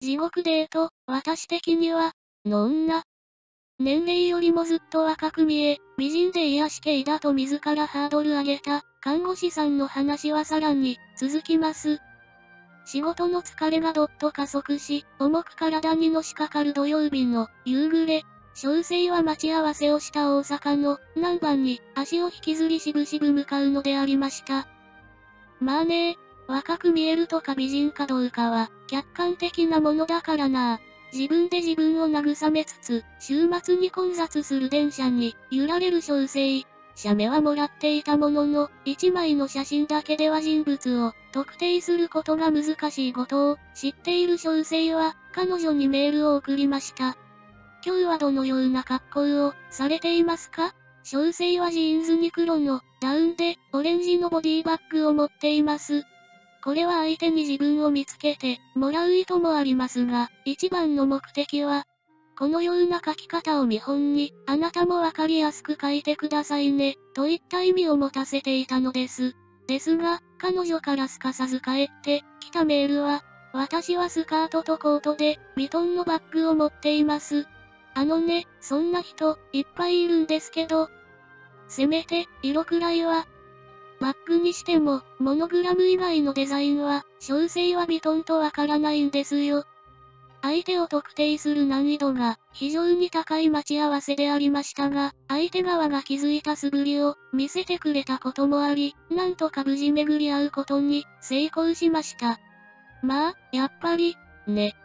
地獄デート、私的には、の女。年齢よりもずっと若く見え、美人で癒し系だと自らハードル上げた、看護師さんの話はさらに、続きます。仕事の疲れがどっと加速し、重く体にのしかかる土曜日の夕暮れ、小生は待ち合わせをした大阪の南蛮に足を引きずりしぶしぶ向かうのでありました。まあね若く見えるとか美人かどうかは客観的なものだからな自分で自分を慰めつつ、週末に混雑する電車に揺られる小生。写メはもらっていたものの、1枚の写真だけでは人物を特定することが難しいことを知っている小生は、彼女にメールを送りました。今日はどのような格好をされていますか？小生はジーンズに黒のダウンでオレンジのボディバッグを持っています。これは相手に自分を見つけてもらう意図もありますが、一番の目的は、このような書き方を見本に、あなたもわかりやすく書いてくださいね、といった意味を持たせていたのです。ですが、彼女からすかさず帰ってきたメールは、私はスカートとコートで、ミトンのバッグを持っています。あのね、そんな人、いっぱいいるんですけど、せめて、色くらいは、バッグにしても、モノグラム以外のデザインは、小生はビトンとわからないんですよ。相手を特定する難易度が非常に高い待ち合わせでありましたが、相手側が気づいた素振りを見せてくれたこともあり、なんとか無事巡り合うことに成功しました。まあ、やっぱり、ね。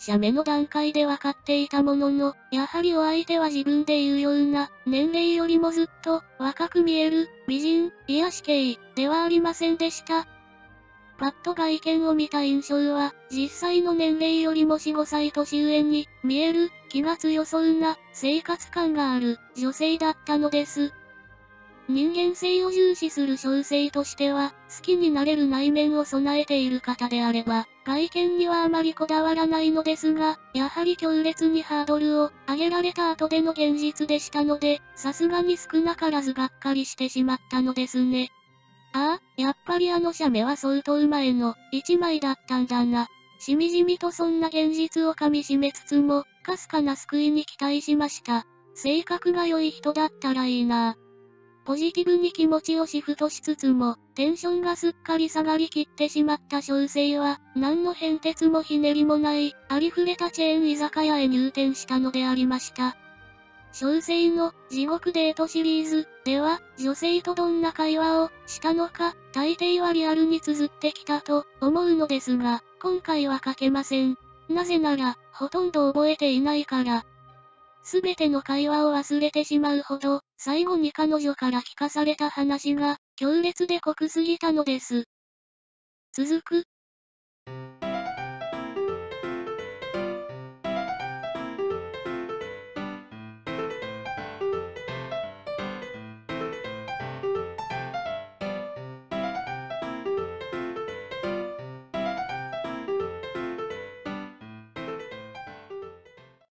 写メの段階で分かっていたものの、やはりお相手は自分で言うような、年齢よりもずっと若く見える美人、癒し系ではありませんでした。パッと外見を見た印象は、実際の年齢よりも4、5歳年上に見える、気が強そうな生活感がある女性だったのです。人間性を重視する小生としては、好きになれる内面を備えている方であれば、外見にはあまりこだわらないのですが、やはり強烈にハードルを上げられた後での現実でしたので、さすがに少なからずがっかりしてしまったのですね。ああ、やっぱりあの写メは相当前の一枚だったんだな。しみじみとそんな現実をかみしめつつも、かすかな救いに期待しました。性格が良い人だったらいいな。ポジティブに気持ちをシフトしつつも、テンションがすっかり下がりきってしまった小生は、何の変哲もひねりもない、ありふれたチェーン居酒屋へ入店したのでありました。小生の地獄デートシリーズでは、女性とどんな会話をしたのか、大抵はリアルに綴ってきたと思うのですが、今回は書けません。なぜなら、ほとんど覚えていないから。すべての会話を忘れてしまうほど、最後に彼女から聞かされた話が、強烈で濃くすぎたのです。続く、